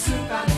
Superman.